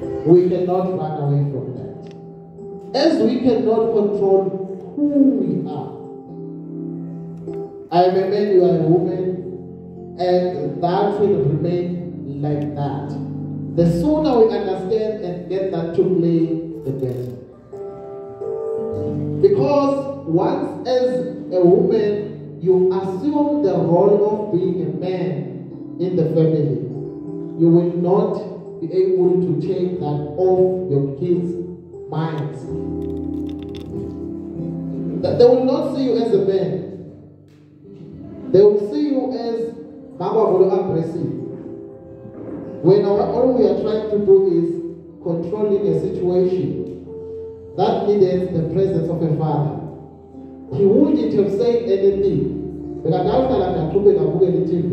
We cannot run away from that. As we cannot control who we are. I am a man, you are a woman, and that will remain like that. The sooner we understand and get that to play, the better. Because once as a woman, you assume the role of being a man in the family, you will not be able to take that off your kids' minds. That they will not see you as a man. They will see you as Mama aggressive. When all we are trying to do is controlling a situation that needed the presence of a father. He wouldn't have said anything. bekadawuhlala ngaqhubeka abukele i-tv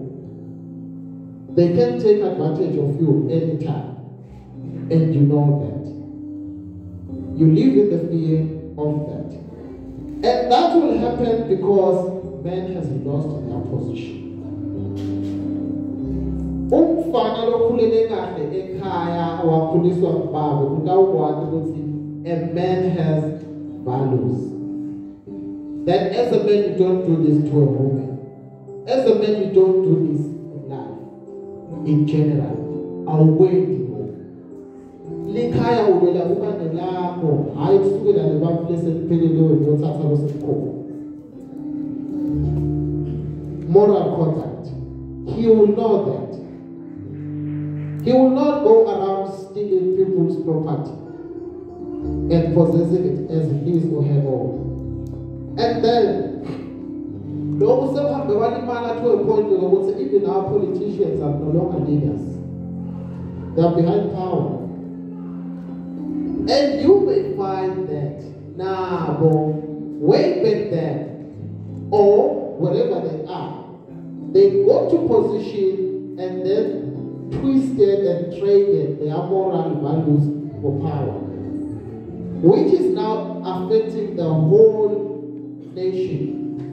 they can take advantage of you anytime. And you know that. You live in the fear of that. And that will happen because man has lost their position. umfana lokhulele kahle ekhaya wakhuliswa ngubaba kutawukwazi ukuthi a man has values that as a man you don't do this to a woman as a man you don't do this in general awukwendi moral contact. He will know that. He will not go around stealing people's property and possessing it as his or her own. And then lokhu sekuhambe kwalimala to a point yokuthi even our politicians are no longer leaders they are behind power and you may find that nabo way back then or wherever they are they got to position and then twisted and traded their moral values for power. Which is now affecting the whole nation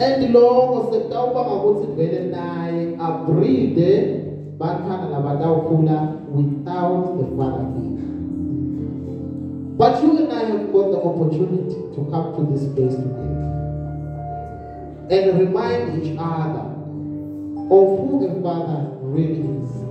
and lokho sekutawuba ngakuthi vele naye abreede bantwana labatawukhula without the father figure but you and I have got the opportunity to come to this place today and remind each other of who the father really is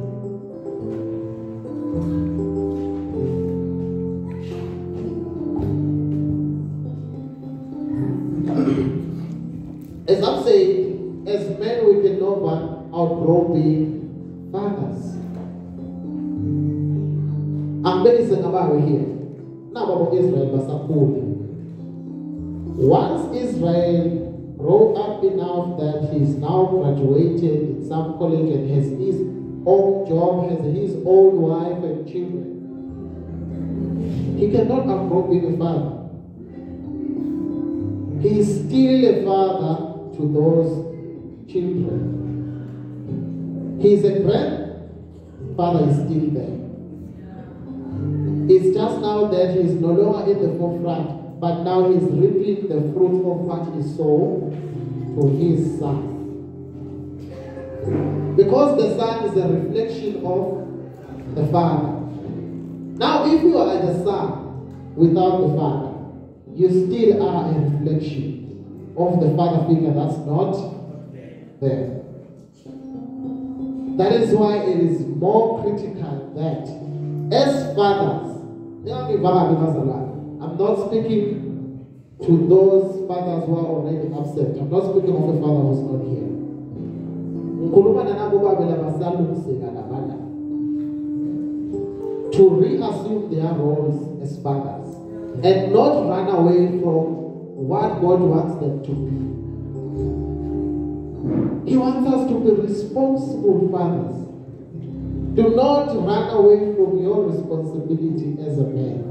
As I'm saying, as men, we can never outgrow being fathers. I'm very saying about here. Now about Israel, Basapuli. Once Israel grew up enough that he's now graduated in some college and has his own job, has his own wife and children, he cannot outgrow being a father. He is still a father to those children. He is a friend, Father is still there. It's just now that he is no longer in the forefront, but now he's reaping the fruit of what he sowed to his son. Because the son is a reflection of the father. Now, if you are the son without the father, you still are a reflection of the father figure that's not there. That is why it is more critical that as fathers, I'm not speaking to those fathers who are already upset. I'm not speaking of a father who's not here. To reassume their roles as fathers and not run away from what God wants them to be. He wants us to be responsible fathers. Do not run away from your responsibility as a man.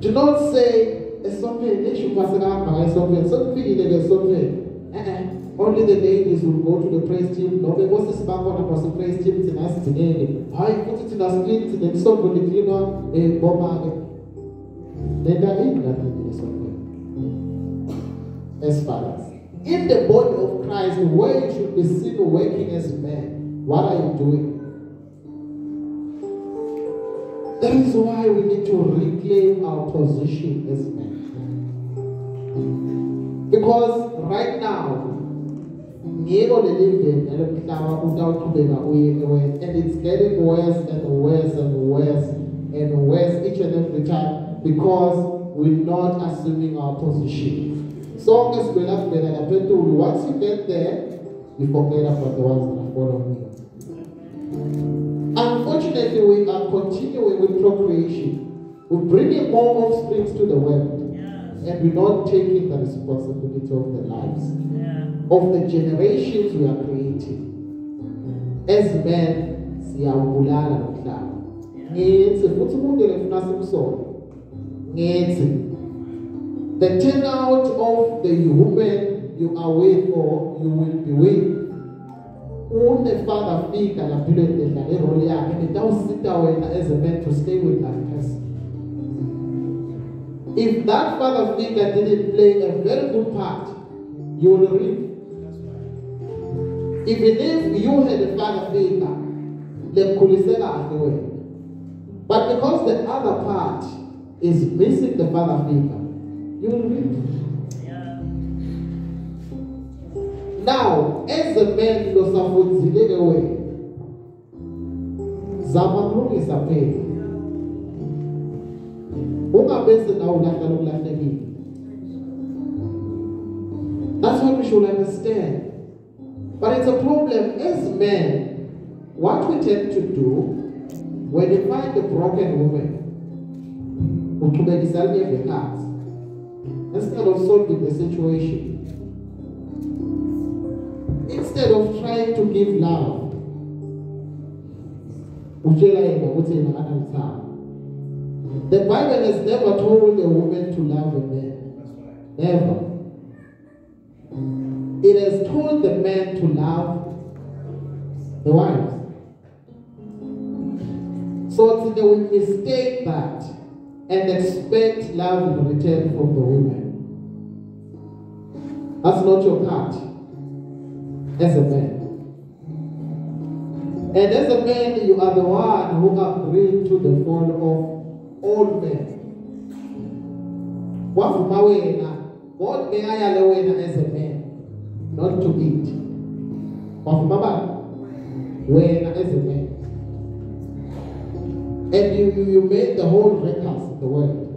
Do not say, esontweni ishu masekahamba esontweni sekufikile-ke esontweni eh only the ladies will go to the praise team nobe bosisi bakhona base-praise team thina sidinele hhayi futhi thina screen thina isonto liklinwa um boma-ke ini kathini esontweni as fathers in the body of Christ where you should be seen working as men what are you doing that is why we need to reclaim our position as men because right now, and it's getting worse and worse and worse and worse each and every time because we're not assuming our position. Sonke sivela kuvela lapha entulu once you get there you forget about the ones that follow me. Unfortunately, we are continuing with procreation. We're bringing more offspring to the world and we're not taking the responsibility of the lives yeah. of the generations we are creating. As men, siyawubulala nomhlaba. Ngithi futhi umuntu lefuna simsole. Ngithi the turnout of the woman you are with or you will be with. Une-father figure laphilweni irole yakhe nitawusita wena as a man to stay with that person if that father figure didn't play a very good part, you will reap. Even if you had a father figure, lemkhulisela kahle But because the other part is missing the father figure, you will reap. Yeah. Now, as a man losafundzile away, zama kulungisa phela ungabese nawe ulahla lokulahlekile that's what we should understand but it's a problem as men what we tend to do when we find a broken woman uqhubekisa linyembe phansi instead of solving the situation instead of trying to give love the Bible has never told a woman to love a man. Never. It has told the man to love the wife. So today we mistake that and expect love in return from the woman. That's not your part as a man. And as a man, you are the one who agreed to the fall of old men. Wavuma wena god bekayale wena as a man? Not to eat. Wavuma bani wena as a man. And you, you, made the whole records the world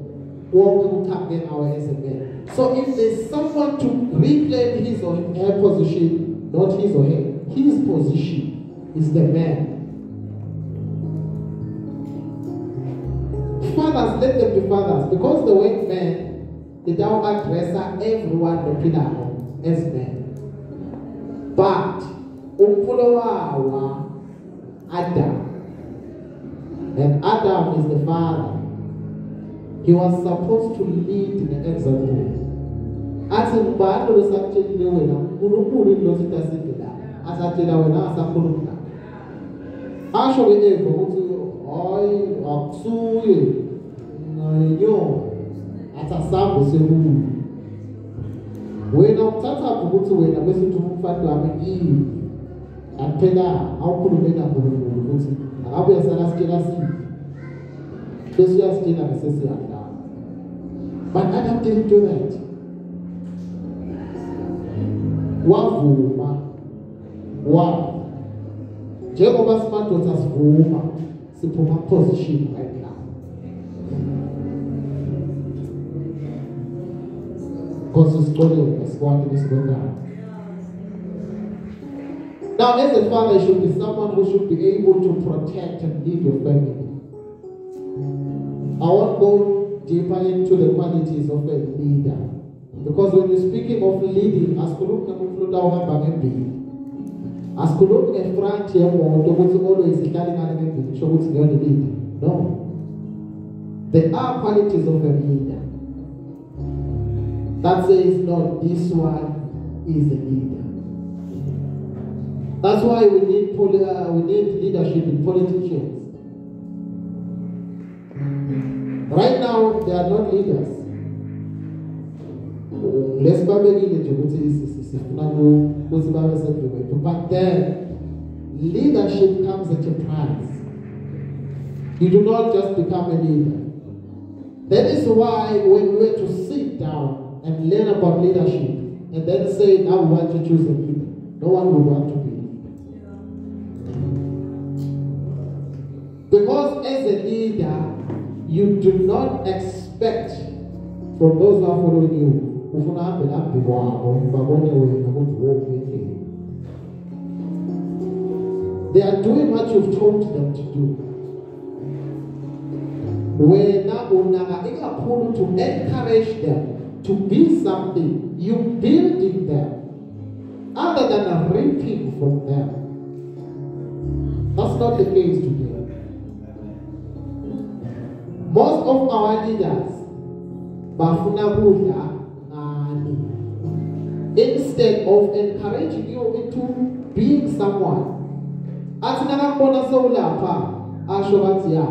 wonke kuqhambe nawe as a so if there's someone to reclaim his or her position not his or her his position is the man fathers, let them be fathers. Because the word man, the down address everyone lophilako as men. But wawa Adam. And Adam is the father. He was supposed to lead the example. athi ngubani losakutshelile wena unkulunkulu losita sidlela asatshela wena asakhuluma asho-ke eva ukuthi hayi akusuye ngayo atasambo sekulu wena uthatha ukuthi wena bese uthi umfana wami ini akuphela awukhulume nankulunkulu ukuthi akabe uyasala sitshela sibi bese uyasitshela ngesesiyadlala but adam didn't do that wavuma wa njengoba simadoda sivuma siphuma position right now because is going on. Now, as a father, should be someone who should be able to protect and lead your family. I won't go deeper into the qualities of a leader. Because when you're speaking of leading, asikhulumi ngomfundo uhamba ngembili. Asikhulumi ngefront yemoto ukuthi always ihlale ngale ngembili kusho ukuthi ngiyona lead. No. There are qualities of a leader that says, no, this one is a leader. That's why we need, uh, we need leadership in politicians. Right now, they are not leaders. lesibabekile nje ukuthi sifuna ukuthi babe sedlulwethu but then leadership comes at a price. You do not just become a leader. That is why when we were to sit down and learn about leadership and then say now we want to choose a leader no one would want to be because as a leader you do not expect from those who are following you they are doing what you've told them to do. Wena unaka ikakhulu to encourage them to be something. You building them other than reaping from them. That's not the case today most of our leaders bafuna kudla instead of encouraging you into being someone athi nakakubona sowulapha asho bathi ya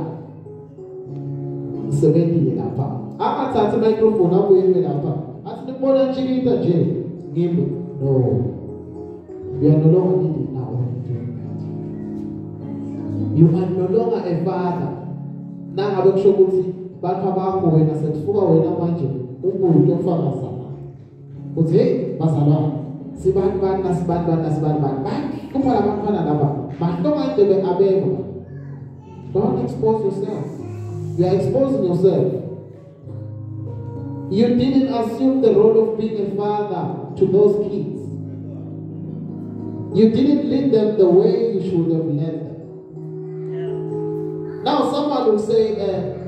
sebenzile lapha. Angathathi microphone abuyele lapha. Athi nibona ntshikinta nje ngimi no. You are no longer needed now. You are no longer a father nangabe kusho ukuthi wena wena manje uthi hey bazalwane sibantu bani nasibantu bani nasibantu bani? Laba abekho. Don't expose yourself. You are exposing yourself. You didn't assume the role of being a father to those kids. You didn't lead them the way you should have led say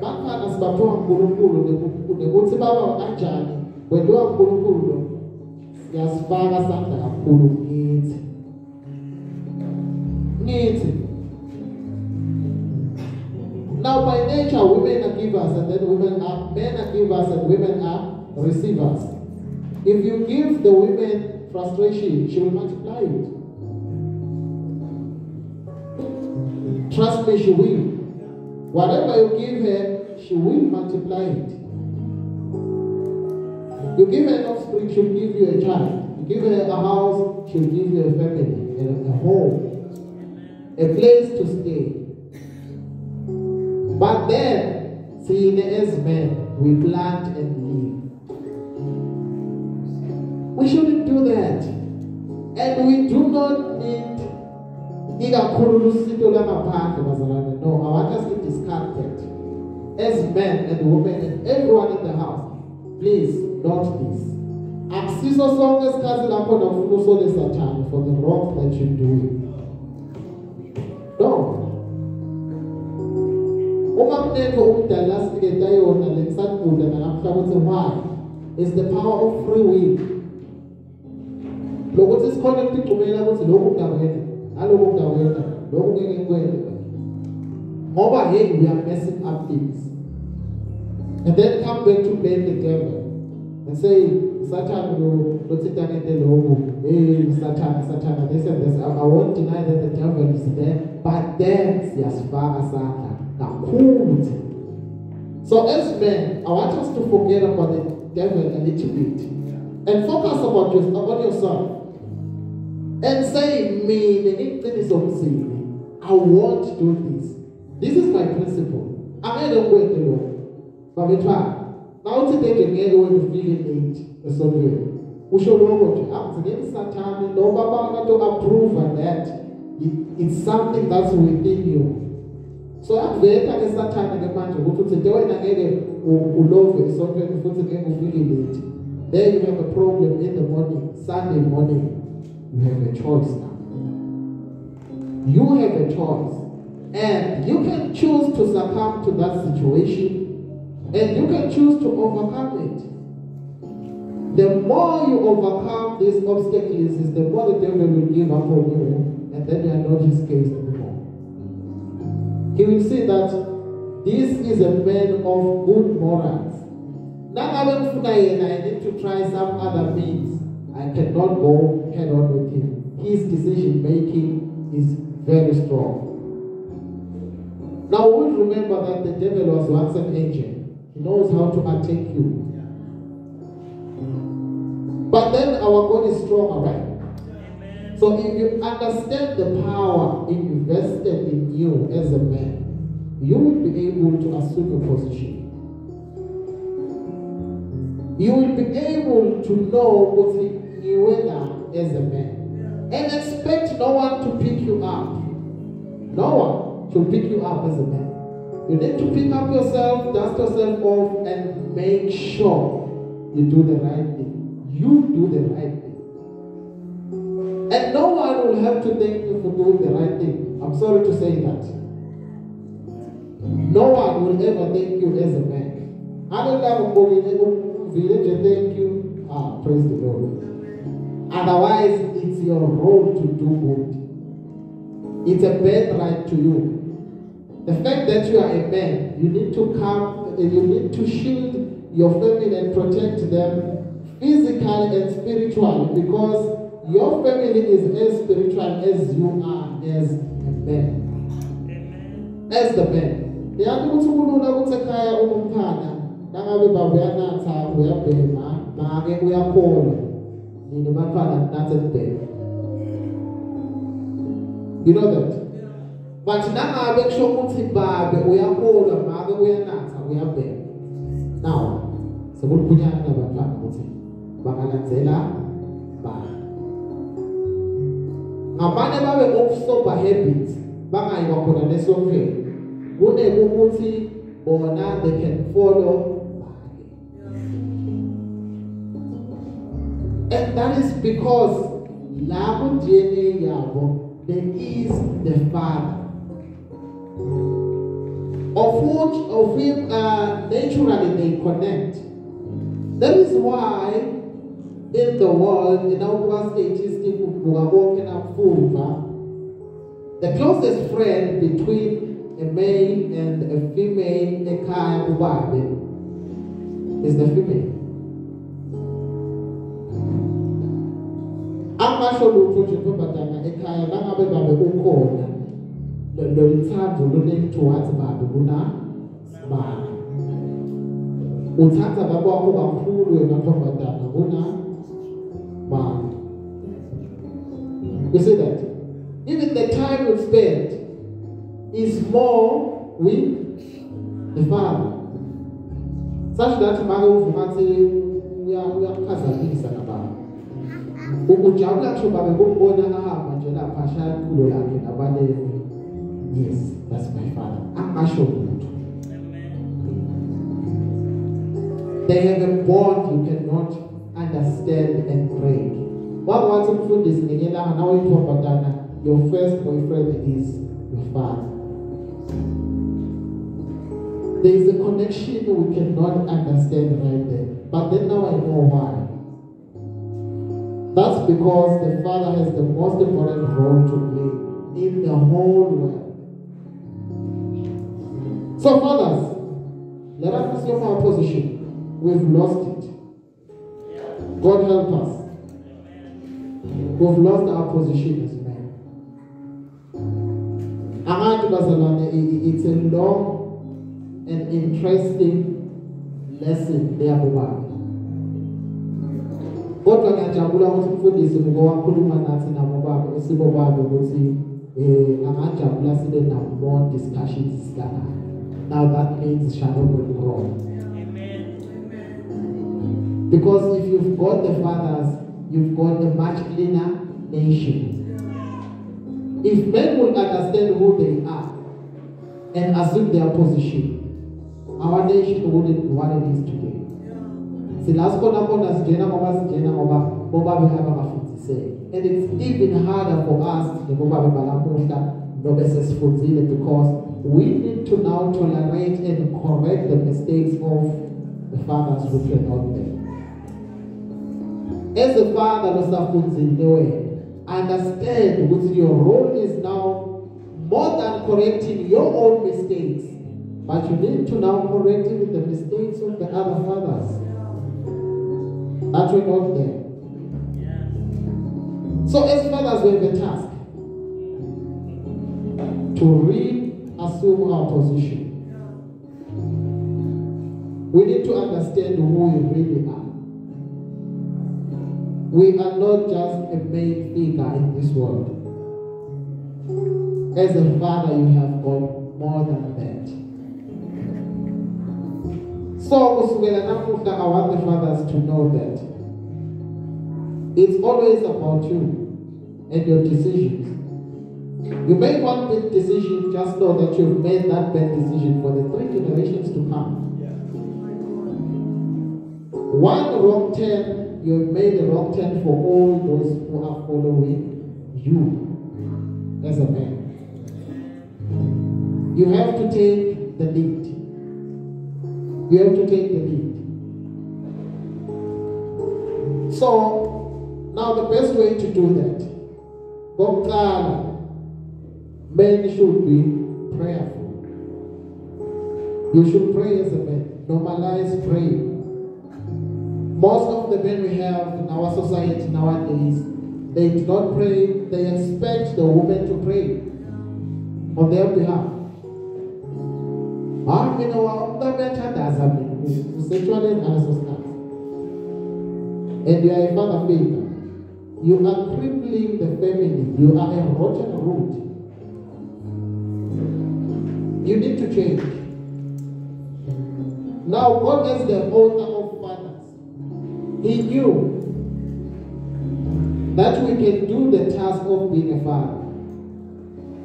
bafana sibaphiwa uNkulunkulu nekuthi baba kanjani wenziwa uNkulunkulu siyasifaka sandla kakhulu ngithi ngithi now by nature women are givers and then women are men are givers and women are receivers. If you give the women frustration she will multiply it. Trust me she will whatever you give her she will multiply it you give her an offspring, she'll give you a child. You give her a house, she'll give you a family, a, a home, a place to stay. But then, seeing as men, we plant and leave. We shouldn't do that. And we do not need ikakhulu usito langaphandle bazalwane no i want us to as men and women and everyone in the house please not this. Akusiso sonke isikhathi lapho nafuna usole sathane for the wrong that you're doing. No. Uma kunento umdala asiniketa yona lekusakufunda nalamhla ukuthi why is the power of free will. Lokuthi sikhona ukugcumela ukuthi lokhu kungakwenza, nalokhu kungakwenza, lokhu ngeke ngikwenze. Ngoba hey we are messing up things. And then come back to blame the devil and say, Satan will not sit down the logo. Hey, Satan, Satan, this and this. I, I won't deny that the devil is there, but then see as far as Satan. Now, So as men, I want us to forget about the devil a little bit and focus about your, about yourself. And say, me, the is I want to do this. This is my principle. I'm not going to go. But we try. awuthi ngeke ngeke wena ufike late esontweni usho lokho nje akuzingeni noma abantu approve that it's something that's within you so akuveta ke sathane ke manje ukuthi uthi nje wena ngeke ulove esontweni futhi ngeke ufike late there you have a problem in the morning sunday morning you have a choice now you have a choice and you can choose to succumb to that situation and you can choose to overcome it. The more you overcome these obstacles, is the more the devil will give up on you, and then you are not his case anymore. He will see that this is a man of good morals. Yena I need to try some other means. I cannot go head on with him. His decision making is very strong. Now we remember that the devil was once an angel. He knows how to attack you. But then our God is strong, right? So if you understand the power invested in you as a man, you will be able to assume a position. You will be able to know what you are as a man. And expect no one to pick you up. No one to pick you up as a man. You need to pick up yourself, dust yourself off, and make sure you do the right thing. You do the right thing. And no one will have to thank you for doing the right thing. I'm sorry to say that. No one will ever thank you as a man. I don't have a village thank you. Ah, praise the Lord. Otherwise, it's your role to do good. It's a birthright to you. The fact that you are a man, you need to come, you need to shield your family and protect them physically and spiritually because your family is as spiritual as you are as a man. As the man. yazi ukuthi kulula ukuthi ekhaya umphana nangabe baba uyanatha uyabhema make uyakholwa in the matter and nothing there. Beloved, yeah. but nangabe kusho ukuthi babe uyakholwa make uyanatha uyabheka. Now, sekulibunyana nabantwana ukuthi bangalandzela bani. Ngabanye babe ngokusoba habit bangayi kwakhona nesonkeni. Kunekuthi bona they can follow and that is because DNA there is the father. Of which of him uh, naturally they connect. That is why in the world in our statistic the closest friend between a male and a female ekhaya kubabe is the female angasho lutho nje intombazana ekhaya bangabe babe ukhona loluthando luningi towards babe kuna babe uthanda baba wakho kakhulu wena ntombazana kuna babe you see that even the time you spend is more with the Father. Such that make uvumathi uyakuphazamisa nababa. Ukujabula ahamba nje lakhe nabale. Yes, that's my father. Angasho lutho. They have a bond you cannot understand and break. Wakwathi umfundisi ngenyelanga nawe intombazana your first boyfriend is your father. There is a connection we cannot understand right there. But then now I know why. That's because the Father has the most important role to play in the whole world. So, fathers, let us assume our position. We've lost it. God help us. We've lost our position as men. It's a long and interesting lesson there kodwa ngiyajabula ukuthi umfundisi ngoba wakhuluma nathi nabo baba esibo babo ukuthi eh angajabula sibe na more discussions sikana now that means shalom will grow. Amen. Because if you've got the fathers you've got a much cleaner nation. If men will understand who they are and assume their position our nation wouldn't be what it is today and it's even harder for us because we need to now tolerate and correct the mistakes of the fathers who were not there as a father losafunzile wena understand ukuthi your role is now more than correcting your own mistakes But you need to now correct even the mistakes of the other fathers. That were not there. So as fathers we have a task to reassume our position. We need to understand who we really are. We are not just a main figure in this world. As a father, you have got more than that. So, kusukela namuhla, I want the fathers to know that it's always about you and your decisions. You make one bad decision, just know that you've made that bad decision for the three generations to come. One wrong turn, you have made a wrong turn for all those who are following you as a man. You have to take the lead. You have to take the lead. So, now the best way to do that, Gokala, men should be prayerful. You should pray as a man. Normalize praying. Most of the men we have in our society nowadays, they do not pray, they expect the woman to pray on their behalf. Hayi mina umntana uyathandaza mina usetshwaleni alasosikazi and you are a father figure you are crippling the family. You are a rotten root. You need to change. Now god is the author of fathers. He knew that we can do the task of being a father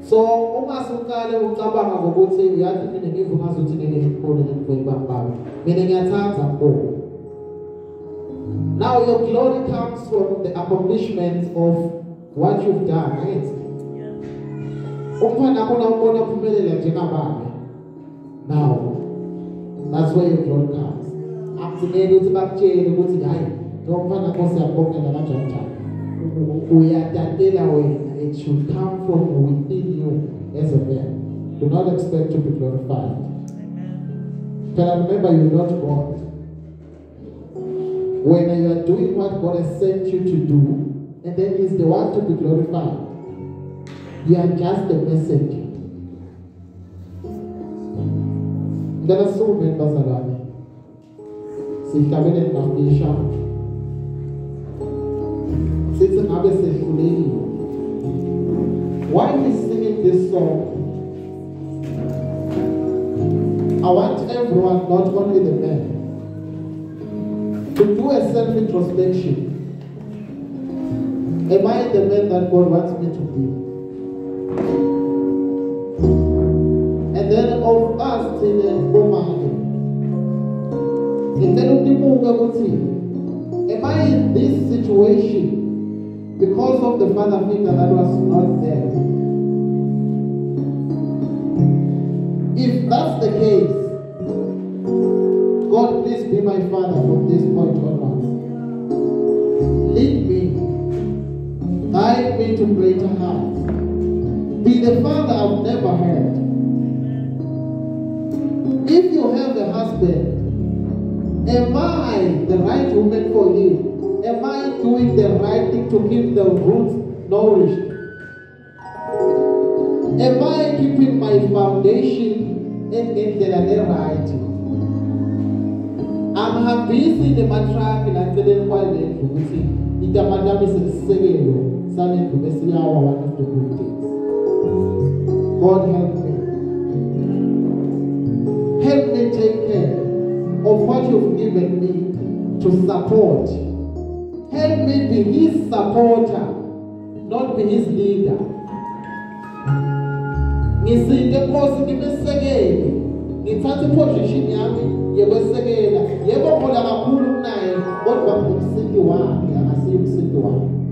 so ungasukale ucabanga ngokuthi uyathi mina ngivu ngazuthi leli ikhona lelivoyibambayo mina ngiyathanda mbobo now your glory comes from the accomplishments of what you've done right? Umfana khona umbona uphumelela njengababe now that's where your glory comes. Akusimele ukuthi bakutshele ukuthi hayi nomfana kho siyabongela kanjani njani uyatatela wena. It should come from within you as a man. Do not expect to be glorified. Can I remember you're not God? When you are doing what God has sent you to do and then he's the one to be glorified you are just a messenger. Ngicela sisukume bazalwane sihlabele nafisha sithi ngabe sehlulekile why we singing this song I want everyone, not only the men, to do a self-introspection. Am I the man that God wants me to be? And then of us in the woman, ngicela ukulimuka ukuthi am I in this situation because of the father figure that was Be the father I've never had. If you have a husband, am I the right woman for him? Am I doing the right thing to keep the roots nourished? Am I keeping my foundation ngendlela le-right angihambisi nematraki laceleni kwalendlu ukuthi itamati good days god help me. Help me take care of what you've given me to support. Help me be his supporter not be his leader. Ngisinde nkosi ngimesekele ngithathe iposition yami yekwesekela yebo ngola kakhulu kunaye kodwa ngumsindi wakhe akasiyo umsindi wakhe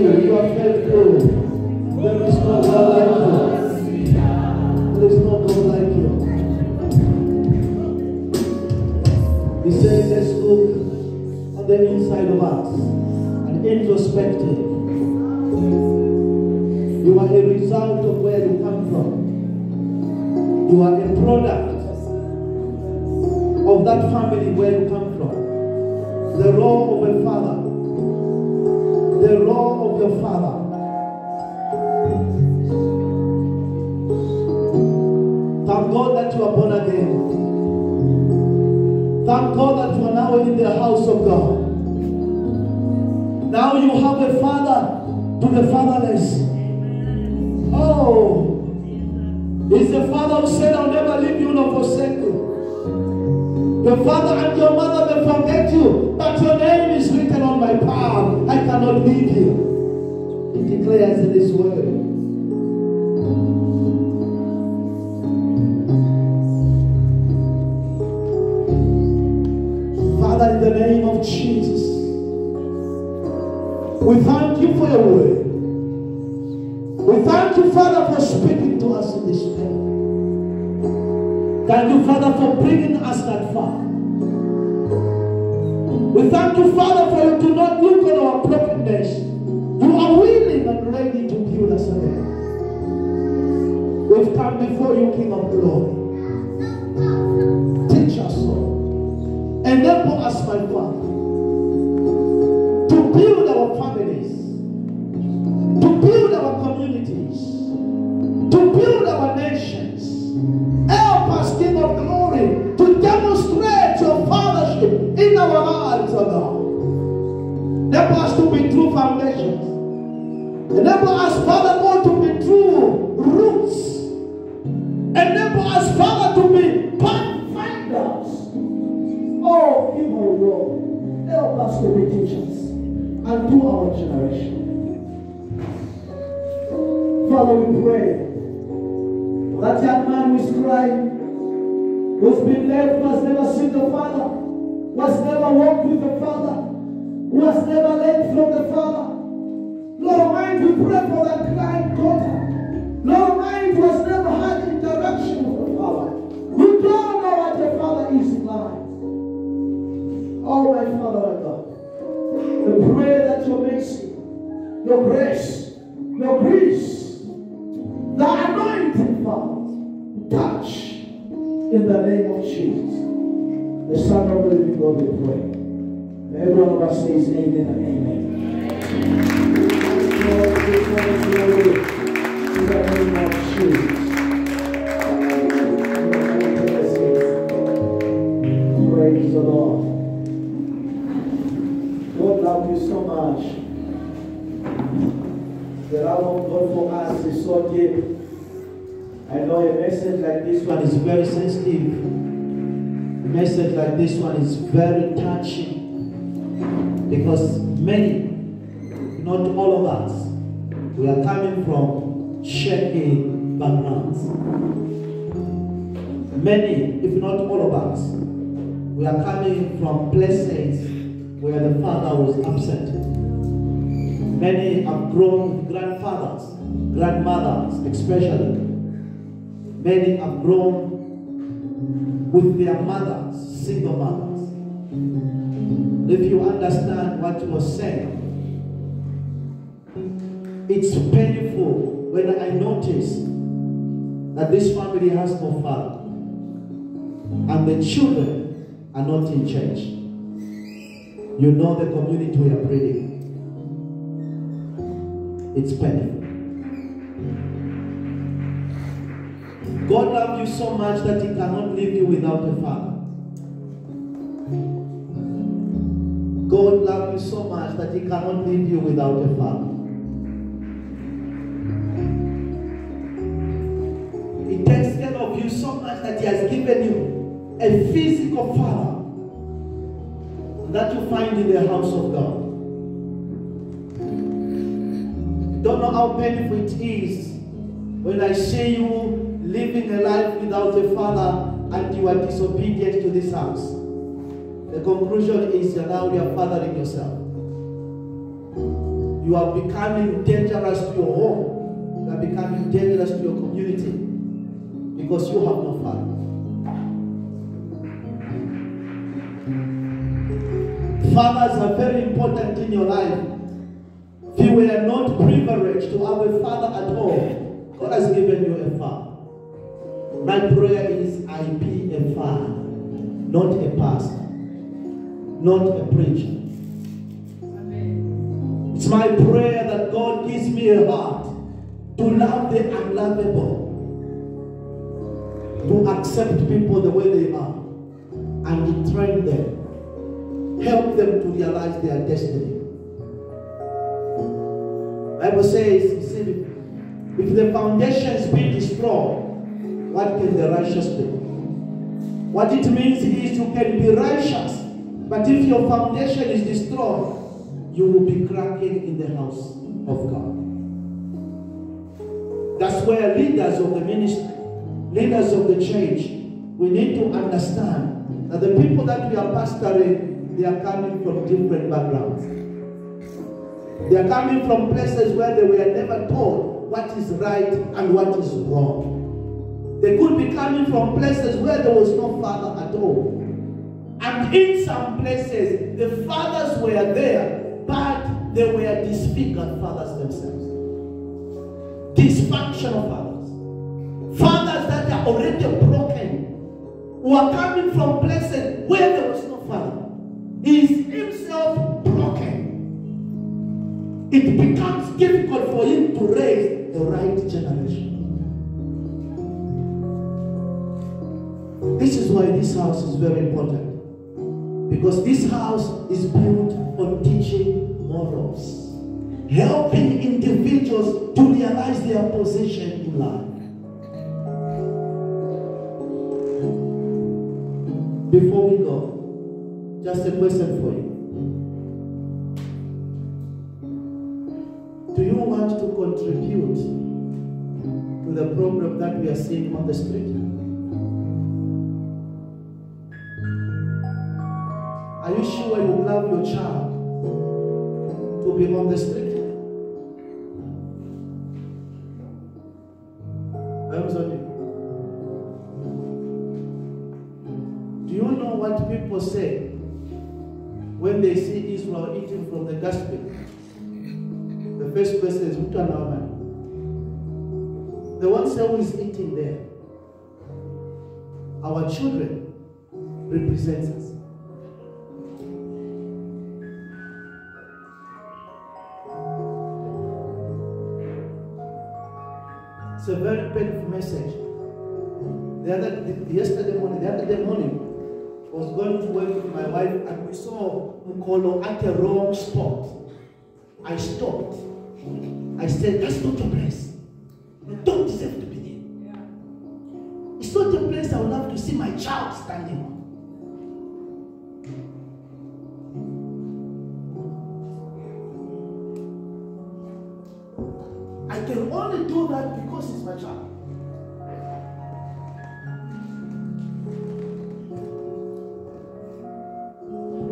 you know, thank you, Father, for speaking to us in this way. Thank you, Father, for bringing us that far. We thank you, Father, for you do not look on our brokenness. You are willing and ready to build us again. We've come before you, King of glory. Teach us, Lord. Enable us, my Father, foundations. Enable us, Father God, to be true roots. Enable us, Father, to be pathfinders. Oh, people, Lord, help us to be teachers and to our generation. Father, we pray that young man who is crying, who's been left, who has never seen the Father, who has never walked with the Father, who has never learned from the Father. Lord Almighty, we pray for that crying daughter. Lord Almighty, who has never had interaction with the Father. We don't know what the Father is in life. Oh, my Father, my God. We pray that your mercy, your grace, your grace, the anointing, Father, touch in the name of Jesus. The Son of the living God, we pray. Every one of us says amen and amen. You, Lord, in the name. Praise the Lord. God love you so much. The love of God for us is so deep. I know a message like this one is very sensitive. A message like this one is very touching. Because many, not all of us, we are coming from shaky backgrounds. Many, if not all of us, we are coming from places where the father was absent. Many have grown with grandfathers, grandmothers especially. Many have grown with their mothers, single mothers. If you understand what was said. it's painful when I notice that this family has no father and the children are not in church. You know the community we are breeding. It's painful. God loves you so much that He cannot leave you without a father. God loves you so much that He cannot leave you without a father. He takes care of you so much that He has given you a physical father that you find in the house of God. Don't know how painful it is when I see you living a life without a father and you are disobedient to this house. The conclusion is that now you are fathering yourself. You are becoming dangerous to your home. You are becoming dangerous to your community because you have no father. Fathers are very important in your life. If you were not privileged to have a father at all, God has given you a father. My prayer is I be a father, not a pastor, not a preacher. It's my prayer that God gives me a heart to love the unlovable, to accept people the way they are, and to train them, help them to realize their destiny. Bible says, see, if the foundations be destroyed, what can the righteous do? What it means is you can be righteous, but if your foundation is destroyed, you will be cracking in the house of God. That's where leaders of the ministry, leaders of the church, we need to understand that the people that we are pastoring, they are coming from different backgrounds. They are coming from places where they were never told what is right and what is wrong. They could be coming from places where there was no father at all. And in some places, the fathers were there, but they were disfigured fathers themselves. Dysfunctional fathers. Fathers that are already broken, who are coming from places where there was no father. He is himself broken. It becomes difficult for him to raise the right generation. This is why this house is very important. Because this house is built on teaching morals, helping individuals to realize their position in life. Before we go, just a question for you. Do you want to contribute to the problem that we are seeing on the street? Are you sure you love your child to be on the street? I'm sorry. Do you know what people say when they see Israel eating from the dustbin? The first question is Mutana Wamani. The one who is eating there, our children represents us. Very painful message. The other, the, yesterday morning, the other day morning, I was going to work with my wife and we saw Mukolo at the wrong spot. I stopped. I said, that's not your place. You don't deserve to be there. It's not the place I would love to see my child standing on.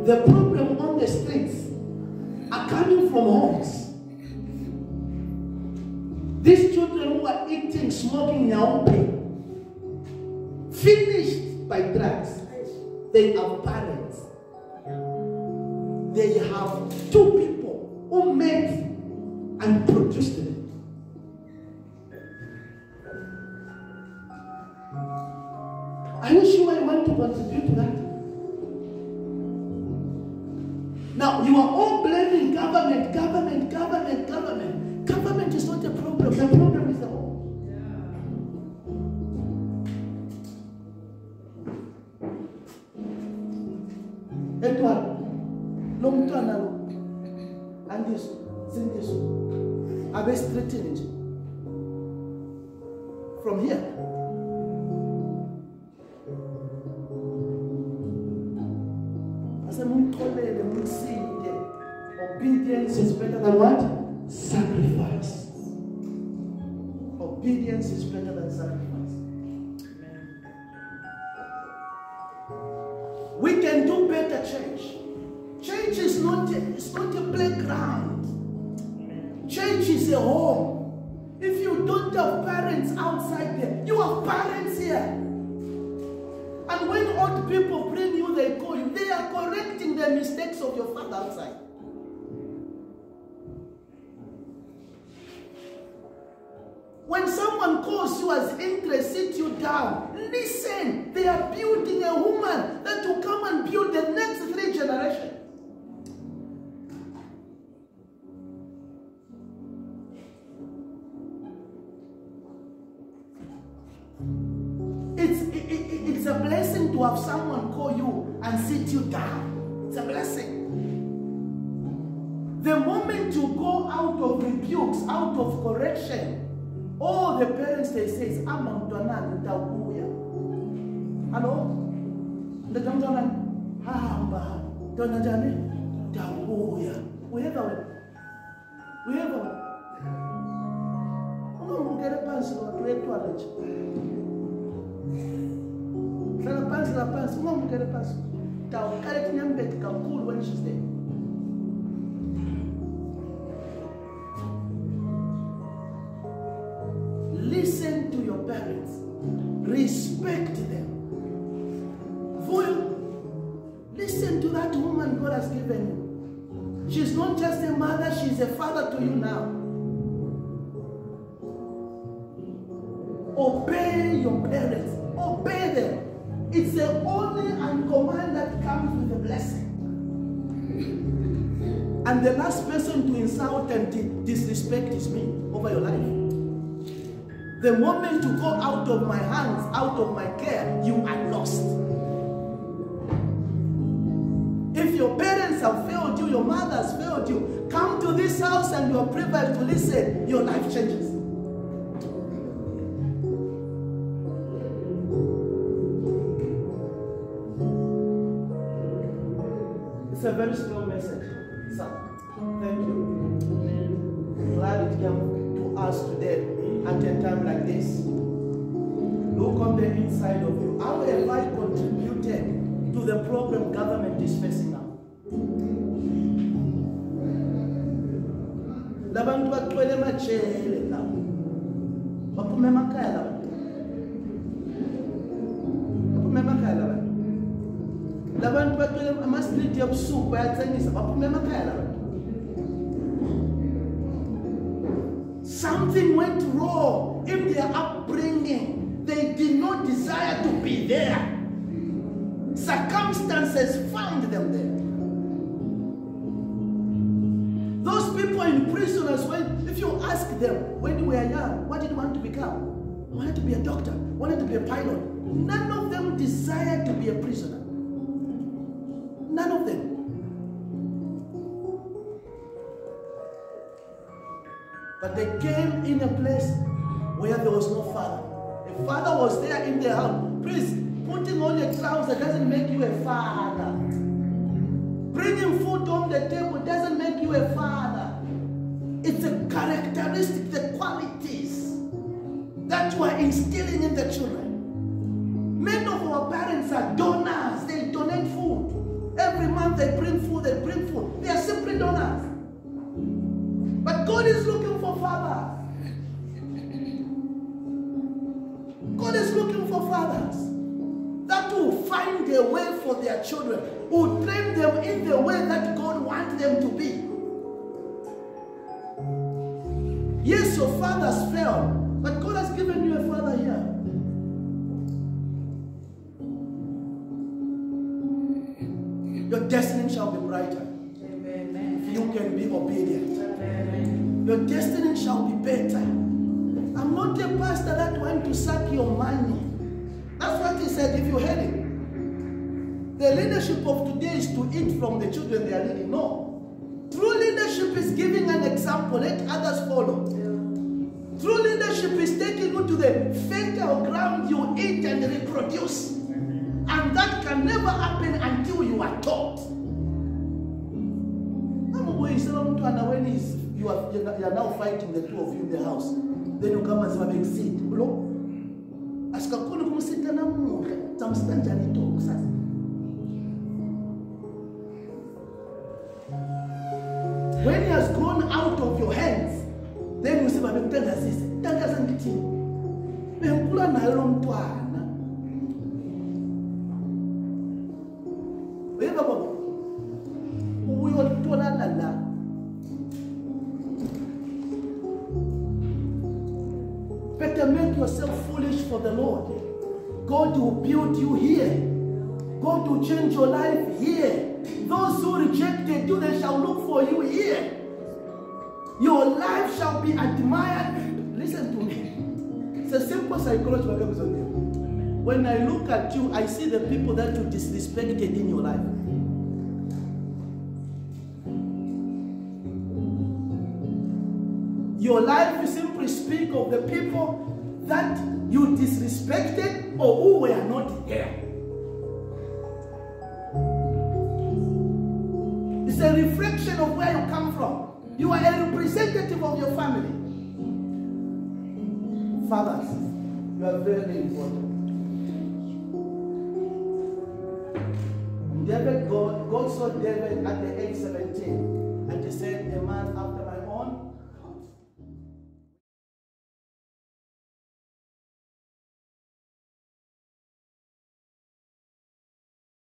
The problem on the streets are coming from homes. These children who are eating, smoking nyaope, finished by drugs, they have straighten nje from here. Asemumxolele mumsinde obedience is better than what? Sacrifice. Obedience is better than sacrifice. We can do better church church is not a, it's not a playground church is a home if you don't have parents outside there you have parents here and when old people bring you, they call you, they are correcting the mistakes of your father outside. When someone calls you as interest, sit you down. Listen, they are building a woman that will come and build the next three generations. To have someone call you and sit you down. It's a blessing. The moment you go out of rebukes, out of correction, all the parents they say, ama mntwanani nitakuya. Hello? Ndata mntwanani, hamba, ntwana njani? Nitakuya. Uyeva wena? Uyeva wena? Ungamukele phansi uyetwala nje. Listen to your parents. Respect them. For listen to that woman god has given you. She's not just a mother she's a father to you now. Obey your parents. Blessing. And the last person to insult and disrespect is me over your life. The moment you go out of my hands, out of my care, you are lost. If your parents have failed you, your mother has failed you, come to this house and you are privileged to listen, your life changes. Very slow message. So, thank you. Glad it came to us today at a time like this. Look on the inside of you. How have I contributed to the problem government is facing now? labantu baphume emakhaya labantu something went wrong in their upbringing they did not desire to be there circumstances found them there those people in prison as well, if you ask them when you were young, what did you want to become? Wanted to be a doctor, wanted to be a pilot. None of them desired to be a prisoner. But they came in a place where there was no father. A father was there in their house. Please, putting on your trousers doesn't make you a father. Bringing food on the table doesn't make you a father. It's a characteristic, the qualities that you are instilling in the children. Many of our parents are donors. Find a way for their children, who train them in the way that God wants them to be. Yes, your fathers failed, but God has given you a father here. Your destiny shall be brighter if you can be obedient. Your destiny shall be better. I'm not a pastor that want to suck your money. That's what he said if you heard it. The leadership of today is to eat from the children they are leading. No. True leadership is giving an example, let others follow. True leadership is taking you to the fertile ground you eat and reproduce. And that can never happen until you are taught. When you, are, you are now fighting the two of you in the house. Then you come and say, "Babe, sit." Lo, asikakhoni kumsita namuhla zamsita njani idoko sasa when he has grown out of your hands then babe mntangazise mtangaza ngithini bengikhula naye lo mntwana Uyiva baba? Uyotholana la. Better make yourself foolish for the Lord. God will build you here. God will change your life here. Those who rejected you, they shall look for you here. Your life shall be admired. Listen to me. It's a simple psychological game. When I look at you, I see the people that you disrespected in your life. Your life will simply speak of the people that you disrespected or who were not there. Reflection of where you come from. You are a representative of your family. Fathers, you are very important. David, God, God saw David at the age 17, and he said, A man after